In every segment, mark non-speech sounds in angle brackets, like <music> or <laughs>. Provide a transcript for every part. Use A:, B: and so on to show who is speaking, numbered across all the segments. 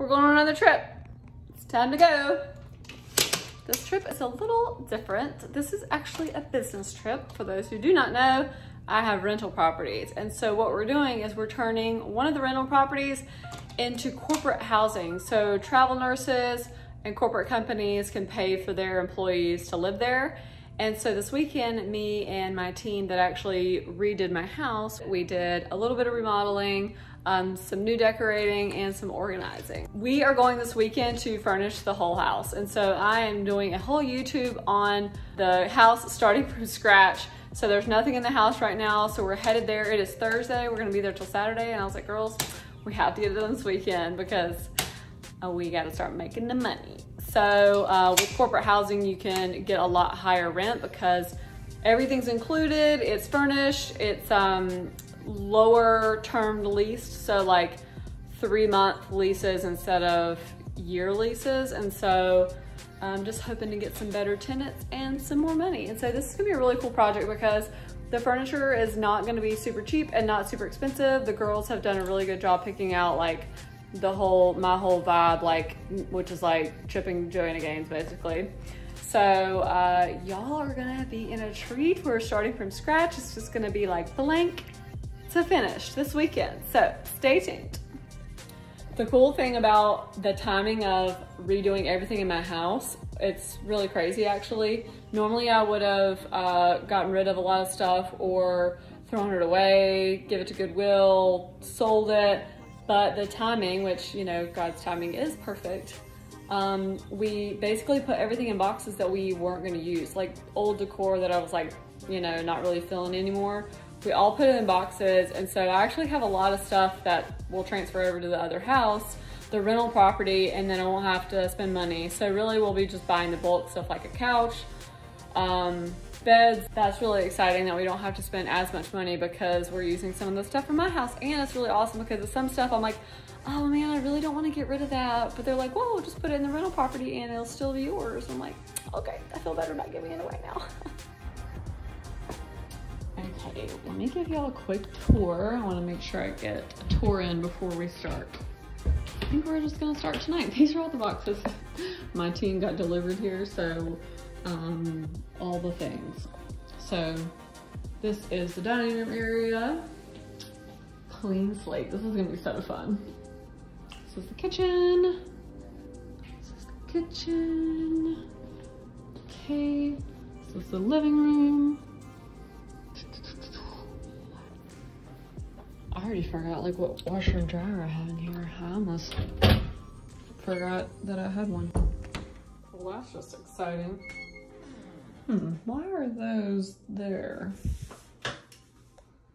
A: we're going on another trip. It's time to go. This trip is a little different. This is actually a business trip. For those who do not know, I have rental properties. And so what we're doing is we're turning one of the rental properties into corporate housing. So travel nurses and corporate companies can pay for their employees to live there. And so this weekend, me and my team that actually redid my house, we did a little bit of remodeling, um, some new decorating and some organizing. We are going this weekend to furnish the whole house. And so I am doing a whole YouTube on the house starting <laughs> from scratch. So there's nothing in the house right now. So we're headed there. It is Thursday. We're gonna be there till Saturday. And I was like, girls, we have to get it done this weekend because we got to start making the money. So uh, with corporate housing, you can get a lot higher rent because everything's included. It's furnished. It's um, lower term leased. So like three month leases instead of year leases. And so I'm just hoping to get some better tenants and some more money. And so this is gonna be a really cool project because the furniture is not gonna be super cheap and not super expensive. The girls have done a really good job picking out like the whole, my whole vibe, like, which is like Chip and Joanna Gaines basically. So uh, y'all are gonna be in a treat. We're starting from scratch. It's just gonna be like blank to finish this weekend. So stay tuned. The cool thing about the timing of redoing everything in my house, it's really crazy actually. Normally I would have uh, gotten rid of a lot of stuff or thrown it away, give it to Goodwill, sold it. But the timing, which, you know, God's timing is perfect, um, we basically put everything in boxes that we weren't gonna use, like old decor that I was like, you know, not really feeling anymore. We all put it in boxes. And so I actually have a lot of stuff that will transfer over to the other house, the rental property, and then I won't have to spend money. So really we'll be just buying the bulk stuff like a couch, um, beds. That's really exciting that we don't have to spend as much money because we're using some of the stuff from my house. And it's really awesome because of some stuff I'm like, oh man, I really don't want to get rid of that. But they're like, whoa, just put it in the rental property and it'll still be yours. I'm like, okay, I feel better about giving it away now. <laughs> Okay, let me give y'all a quick tour. I wanna make sure I get a tour in before we start. I think we're just gonna start tonight. <laughs> These are all the boxes my team got delivered here, so um, all the things. So this is the dining room area. Clean slate. This is gonna be so fun. This is the kitchen. This is the kitchen. Okay, this is the living room. I already forgot like what washer and dryer I had in here. I almost forgot that I had one. Well, that's just exciting. Hmm, why are those there?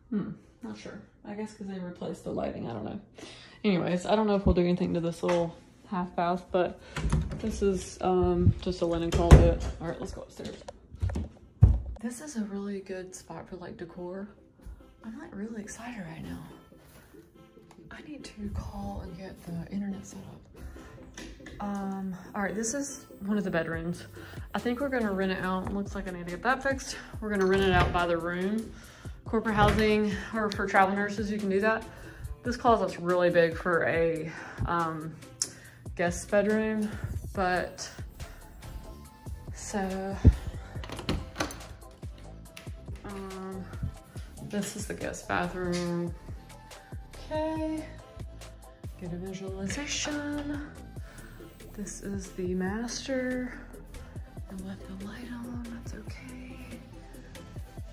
A: Hmm, not sure. I guess because they replaced the lighting, I don't know. Anyways, I don't know if we'll do anything to this little half bath, but this is um, just a linen closet. All right, let's go upstairs. This is a really good spot for like decor. I'm like really excited right now. I need to call and get the internet set up. Um, all right, this is one of the bedrooms. I think we're gonna rent it out. Looks like I need to get that fixed. We're gonna rent it out by the room. Corporate housing or for travel nurses, you can do that. This closet's really big for a um, guest bedroom, but so This is the guest bathroom. Okay, get a visualization. This is the master. And left the light on, that's okay.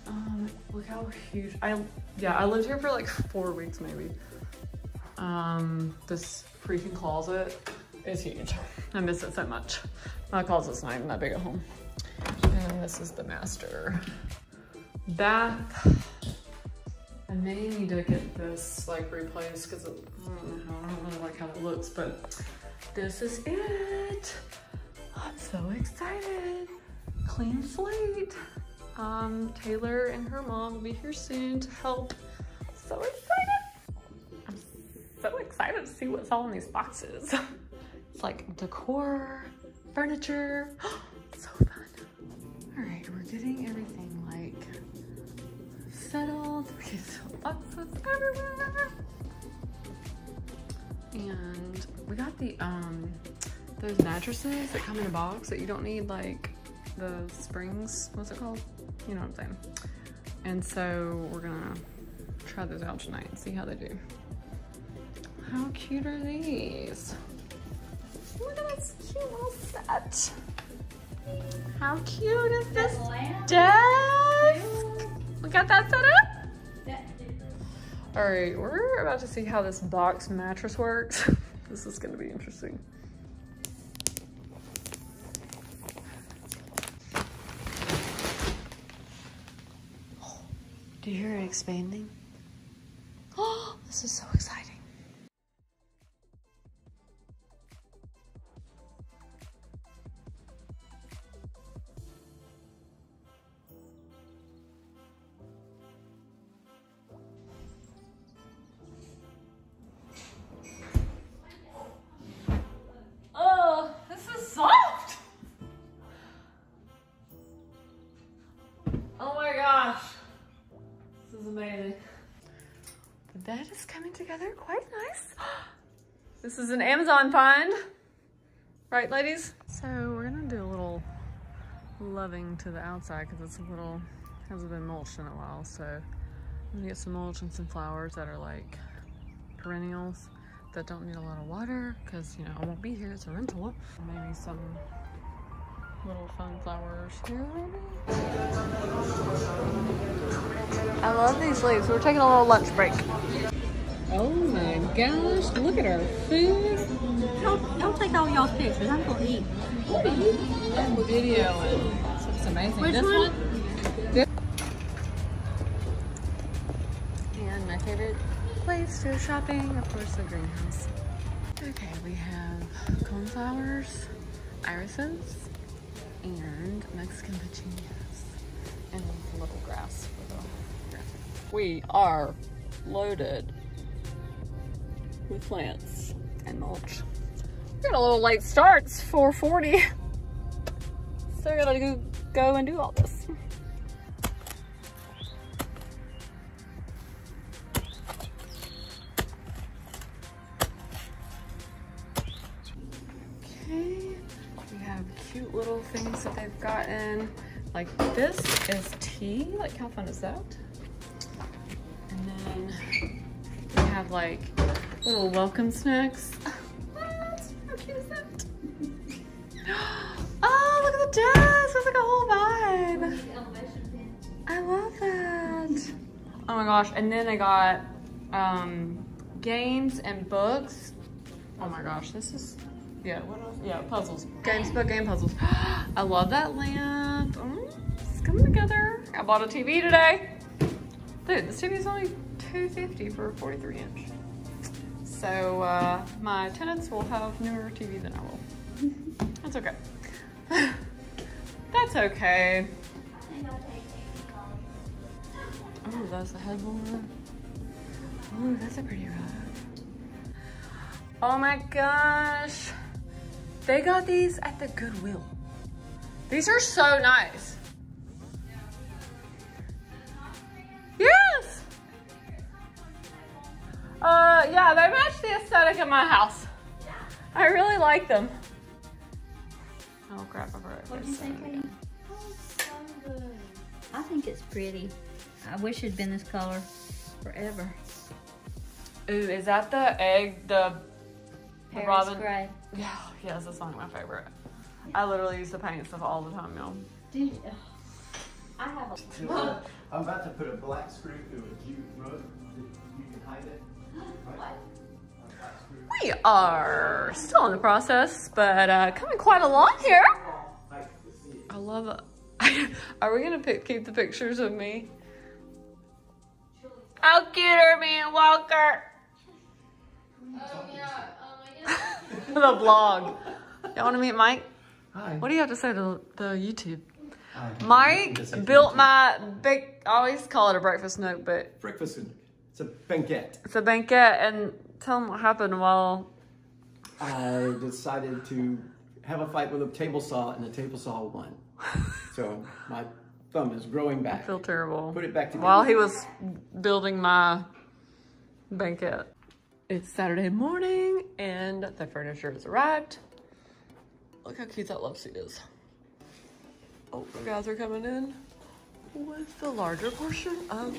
A: Um, look how huge, I, yeah, I lived here for like four weeks maybe. Um, this freaking closet is huge. I miss it so much. My closet's not even that big at home. And this is the master bath. I may need to get this like replaced because I, don't really like how it looks, but this is it. I'm so excited. Clean slate. Um, Taylor and her mom will be here soon to help. So excited. I'm so excited to see what's all in these boxes. it's like decor, furniture. <gasps> so fun. All right, we're getting everything like settled. <laughs> So boxes everywhere. And we got the, um, those mattresses that come in a box that you don't need like the springs, what's it called? You know what I'm saying. And so we're gonna try those out tonight and see how they do. How cute are these? Look at this cute little set. How cute is this desk? We got that set up? All right, we're about to see how this box mattress works. <laughs> this is gonna be interesting. <gasps> Do you hear it expanding? Oh, <gasps> this is so exciting. Together quite nice. <gasps> This is an Amazon find. Right, ladies? So we're gonna do a little loving to the outside because it's a little, hasn't been mulched in a while. So I'm gonna get some mulch and some flowers that are like perennials that don't need a lot of water because, you know, I won't be here. It's a rental. Maybe some little fun flowers here, maybe? I love these leaves. We're taking a little lunch break. Oh my gosh, look at our food.
B: Don't, don't take all y'all's pictures. I'm gonna eat.
A: And video and this looks amazing.
B: Which
A: this
B: one?
A: This- And my favorite place to go shopping, of course, the greenhouse. Okay, we have coneflowers, irises, and Mexican petunias, and a little grass for the. Graphic. We are loaded with plants and mulch. We got a little late start. It's 4:40. Still gotta go, go and do all this. Okay, we have cute little things that they've gotten. Like this is tea. Like how fun is that? And then we have like little welcome snacks. <laughs> How cute? <gasps> Oh, look at the desk. It's like a whole vibe. I love that. Oh my gosh. And then I got um, games and books. Oh my gosh. This is, yeah, what else? Yeah, puzzles. Games, book, game, puzzles. <gasps> I love that lamp. Mm, it's coming together. I bought a TV today. Dude, this TV is only 250 for a 43 inch. So uh, my tenants will have newer TV than I will. That's okay. <laughs> That's okay. Oh, that's a headboard. Oh, that's a pretty rug. Oh my gosh. They got these at the Goodwill. These are so nice. Aesthetic of my house. I really like them. Oh crap, I forgot.
B: What do you think, Katie? Oh, so. I think it's pretty. I wish it'd been this color forever.
A: Ooh, is that the egg, the the
B: Paris
A: robin?
B: gray.
A: Yeah, yes, that's one of my favorite. I literally use to paint stuff all the time, y'all.
B: Dude, ugh. I have a.
C: I'm about to put a black screw through it. You wrote that you can hide it. Right? A black screw.
A: We are still in the process, but uh, coming quite along here.
C: Like.
A: I love it. <laughs> Are we gonna pick, keep the pictures of me? How cute are me and Walker? <laughs> the vlog. Y'all wanna meet Mike?
C: Hi.
A: What do you have to say to the YouTube?
C: Hi.
A: Mike
C: This
A: built
C: YouTube.
A: my big, I always call it a breakfast nook, but
C: breakfast. Nook. It's a banquet.
A: it's a banquet and tell them what happened while,
C: I decided to have a fight with a table saw, and the table saw won. <laughs> So my thumb is growing
A: I
C: back.
A: feel terrible.
C: Put it back together.
A: While he was building my banquet. It's Saturday morning and the furniture has arrived. Look how cute that love seat is. Oh, the guys are coming in with the larger portion of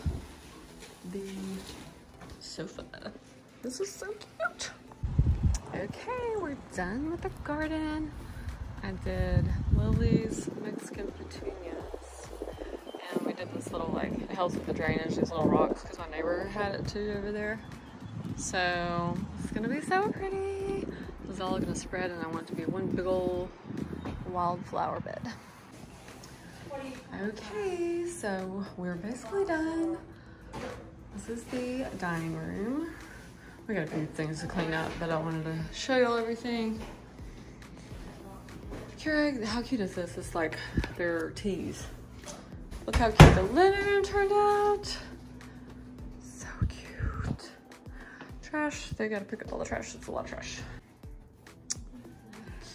A: the sofa. This is so cute. Okay, we're done with the garden. I did Lily's Mexican petunias. And we did this little like, it helps with the drainage, these little rocks, because my neighbor had it too over there. So it's gonna be so pretty. This is all gonna spread and I want it to be one big old wildflower bed. Okay, so we're basically done. This is the dining room. We got a few things to clean up, but I wanted to show y'all everything. Keurig, how cute is this? It's like their teas. Look how cute the linen turned out. So cute. Trash, they gotta pick up all the trash. It's a lot of trash.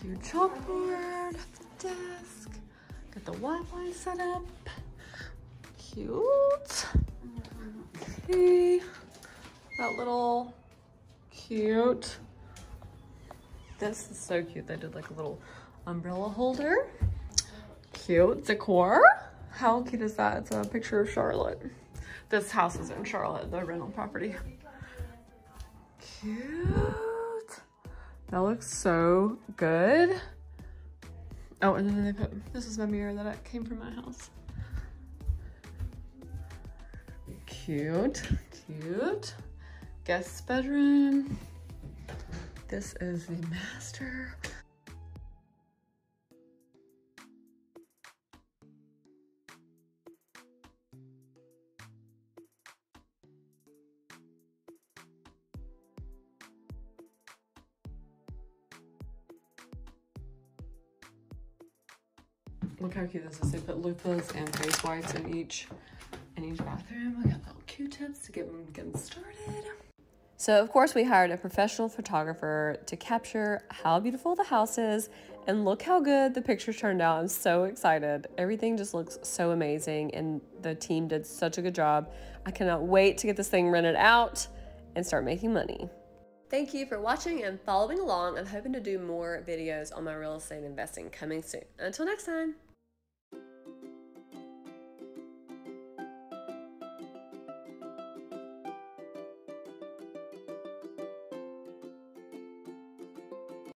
A: Cute chalkboard, the desk. Got the Wi-Fi set up. Cute. Okay. That little cute. This is so cute. They did like a little umbrella holder. Cute decor. How cute is that? It's a picture of Charlotte. This house is in Charlotte, the rental property. Cute. That looks so good. Oh, and then they put, this is my mirror that I came from my house. Cute, cute. Guest bedroom. This is the master. Look how cute this is. They put loofahs and face wipes in each in each bathroom. We got little Q-tips to get them getting started. So of course we hired a professional photographer to capture how beautiful the house is and look how good the pictures turned out. I'm so excited. Everything just looks so amazing and the team did such a good job. I cannot wait to get this thing rented out and start making money. Thank you for watching and following along. I'm hoping to do more videos on my real estate investing coming soon. Until next time.